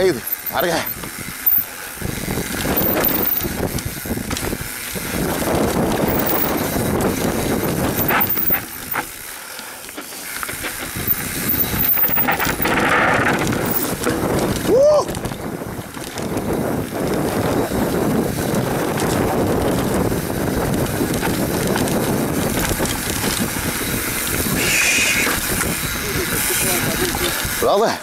Aí, larga. Brother.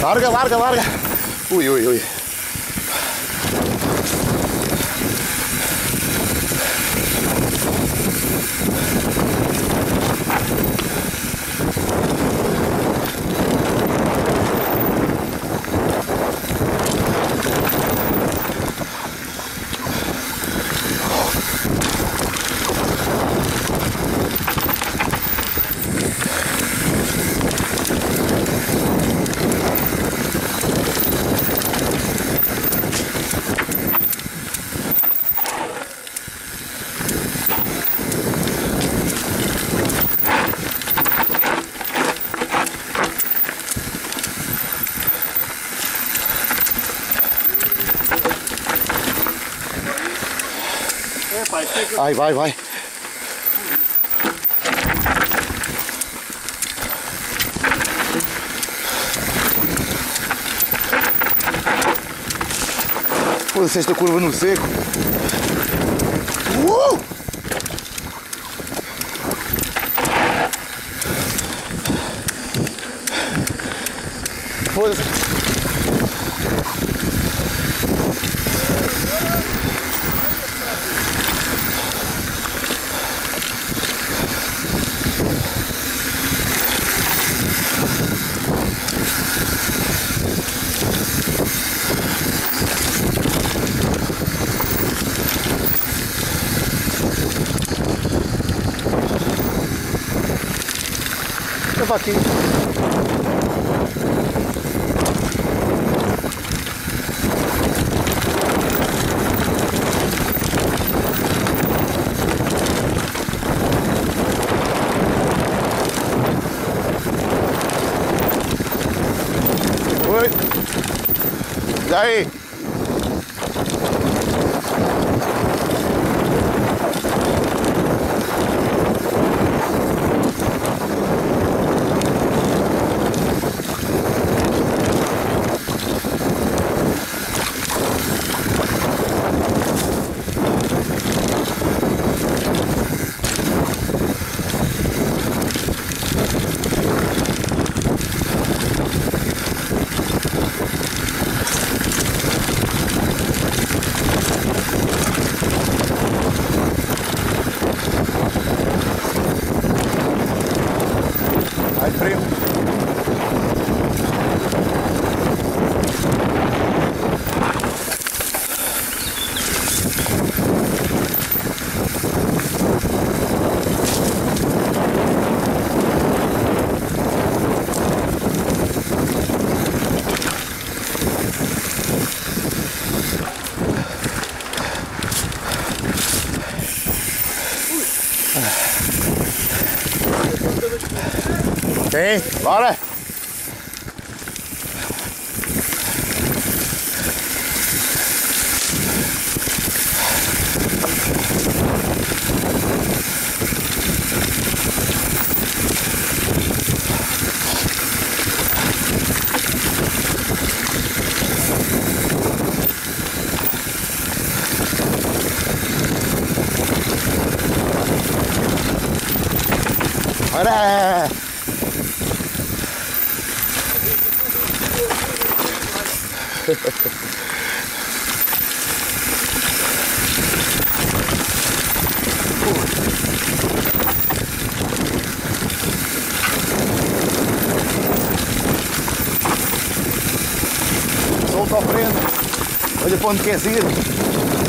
Larga, larga, larga. Ui, ui, ui. Chega. Vai, vai. Foda-se esta curva no seco. Uh! Foda-se. Leva aqui. Oi. E đi bỏ đây Hãy subscribe Solta a prenda. Olha para onde queres ir.